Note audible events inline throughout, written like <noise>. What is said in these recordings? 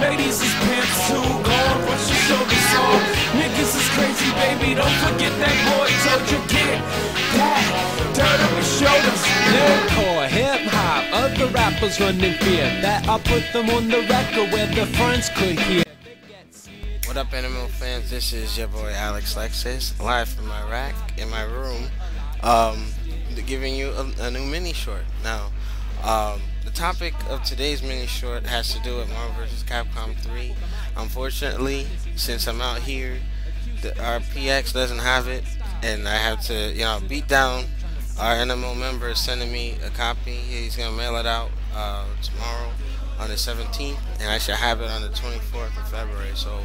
Ladies is pimps too, gone, brush your shoulders off. Niggas is crazy, baby, don't forget that boy told you get that dirt on your shoulders. Nerdcore, hip hop, other rappers run in fear that I put them on the record where their friends could hear. This is your boy Alex Lexus, live from my rack in my room, um, giving you a, a new mini short. Now, um, the topic of today's mini short has to do with Marvel vs. Capcom 3. Unfortunately, since I'm out here, the, our PX doesn't have it, and I have to, you know, beat down our NMO member sending me a copy. He's gonna mail it out uh, tomorrow on the 17th, and I should have it on the 24th of February. So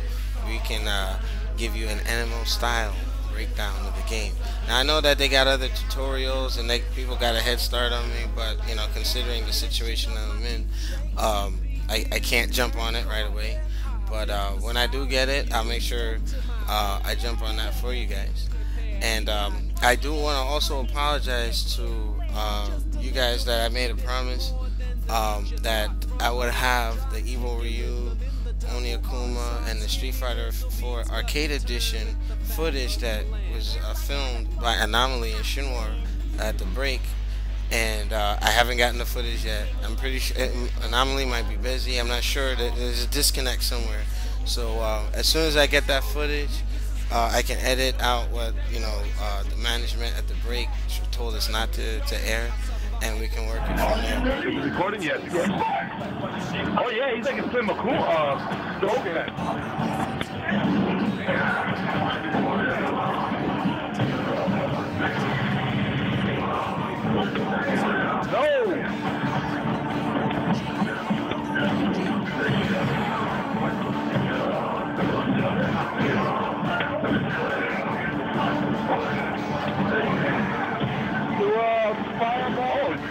we can uh, give you an NMO style breakdown of the game. Now I know that they got other tutorials and they people got a head start on me, but you know considering the situation I'm in, um, I, I can't jump on it right away. But uh, when I do get it, I'll make sure uh, I jump on that for you guys. And um, I do want to also apologize to uh, you guys that I made a promise um, that I would have the Evil Ryu Oni Akuma and the Street Fighter 4 Arcade Edition footage that was uh, filmed by Anomaly and Shinwar at the break. And uh, I haven't gotten the footage yet. I'm pretty sure Anomaly might be busy. I'm not sure that there's a disconnect somewhere. So uh, as soon as I get that footage, uh, I can edit out what you know uh, the management at the break told us not to, to air and we can work it from there. Is it recording? Yes. Oh yeah, he's like a Slim McCool. Uh, Dogan.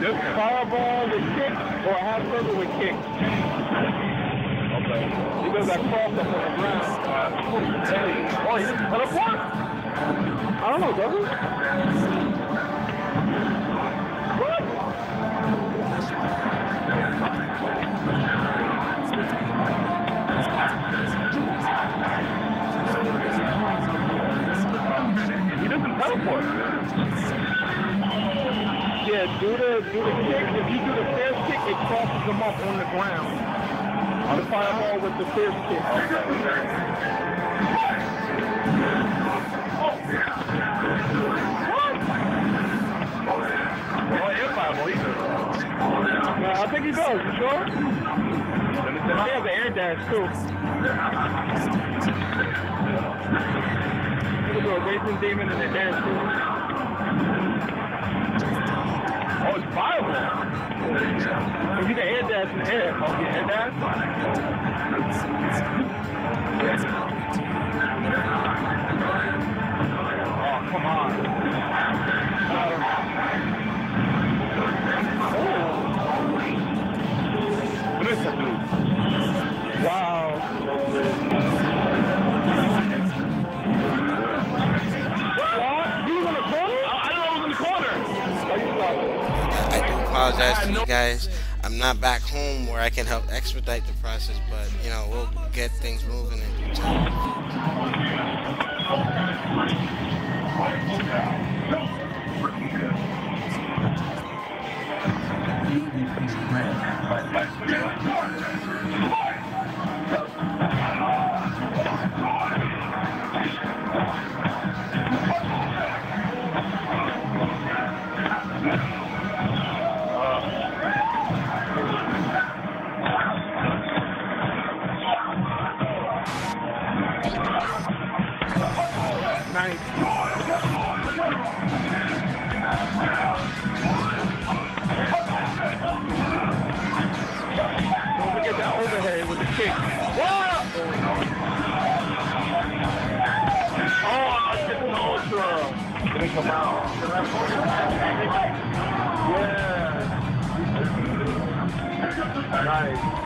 Fireball, fireball with kick, or a hamburger with kick. Okay. He goes that cross up on the ground. Oh, he didn't teleport? I don't know, does he? Them up on the ground. On The fireball with the fierce kick. Yeah, I think he does. You sure? He has an air dash too. Look at the Raging Demon and the dash too. Oh, it's. If you can air dash the air, okay, air dash. Apologize to you guys. I'm not back home where I can help expedite the process, but you know we'll get things moving in due time. Nice. Come out. Yeah. Nice.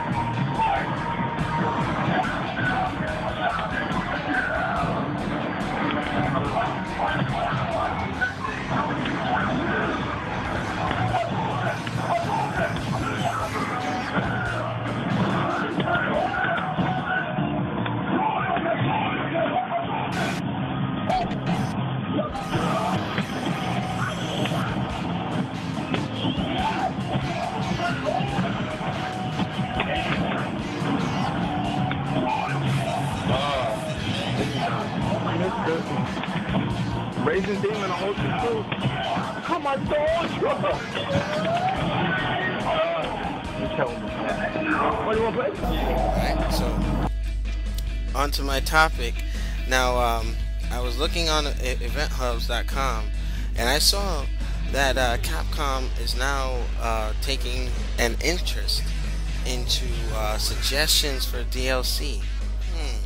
Raging Demon, I hope you. Come on, dog. What do you want to play? Alright, so on to my topic. Now, um, I was looking on eventhubs.com and I saw that uh, Capcom is now uh, taking an interest into uh, suggestions for DLC. Hmm.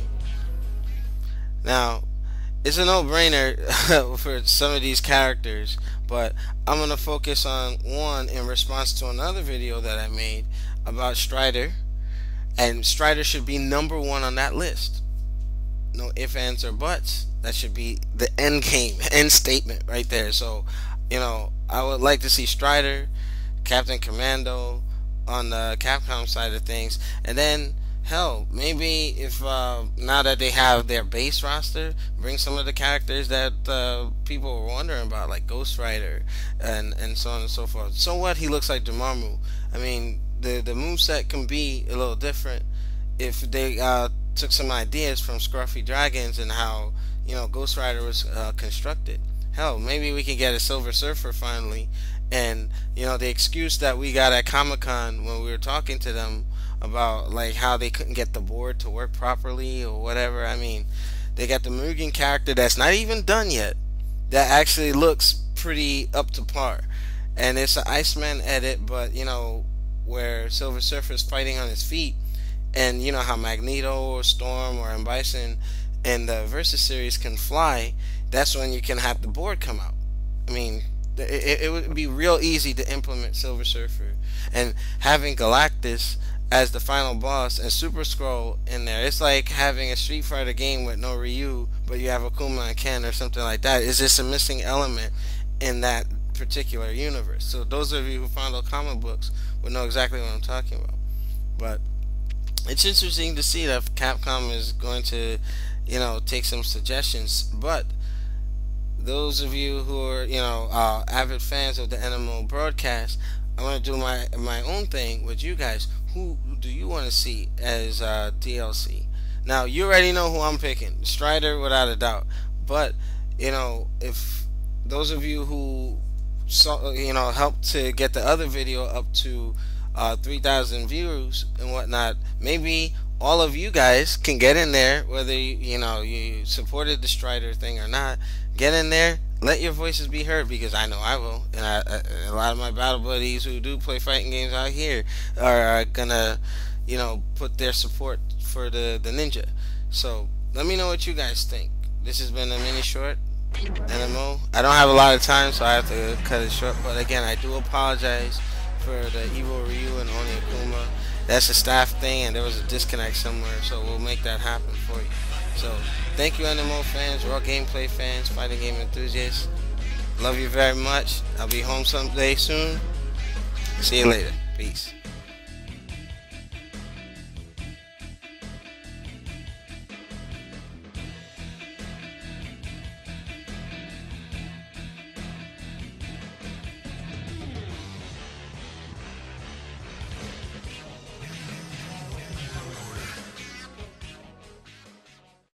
Now, it's a no-brainer <laughs> for some of these characters, but I'm gonna focus on one in response to another video that I made about Strider, and Strider should be number one on that list. No ifs, ands, or buts. That should be the end game, <laughs> end statement right there. So, you know, I would like to see Strider, Captain Commando on the Capcom side of things, and then hell, maybe if uh, now that they have their base roster, bring some of the characters that uh, people were wondering about, like Ghost Rider and and so on and so forth. So what? He looks like Dormammu. I mean, the the moveset can be a little different if they uh, took some ideas from Scruffy Dragons and how you know Ghost Rider was uh, constructed. Hell, maybe we can get a Silver Surfer finally. And you know the excuse that we got at Comic Con when we were talking to them about like how they couldn't get the board to work properly or whatever. I mean, they got the Mugen character that's not even done yet that actually looks pretty up to par. And it's an Iceman edit, but you know where Silver Surfer is fighting on his feet, and you know how Magneto or Storm or M Bison in the Versus series can fly. That's when you can have the board come out. I mean, it, it would be real easy to implement Silver Surfer, and having Galactus as the final boss and Super Skrull in there. It's like having a Street Fighter game with no Ryu, but you have Akuma and Ken or something like that. It's just a missing element in that particular universe. So those of you who follow comic books will know exactly what I'm talking about. But it's interesting to see that Capcom is going to, you know, take some suggestions. But those of you who are, you know, uh, avid fans of the NMO broadcast, I want to do my my own thing with you guys who do you want to see as uh, DLC? Now you already know who I'm picking, Strider without a doubt. But you know, if those of you who saw, you know, helped to get the other video up to uh, 3,000 views and whatnot, maybe all of you guys can get in there, whether you, you know you supported the Strider thing or not. Get in there, let your voices be heard because I know I will, and a lot of my battle buddies who do play fighting games out here are, are gonna, you know, put their support for the the ninja. So let me know what you guys think. This has been a mini short NMO. I don't have a lot of time, so I have to cut it short. But again, I do apologize for the Evil Ryu and Oni Akuma. That's a staff thing, and there was a disconnect somewhere, so we'll make that happen for you. So, thank you, NMO fans, Raw Gameplay fans, fighting game enthusiasts. Love you very much. I'll be home someday soon. See you later. Peace.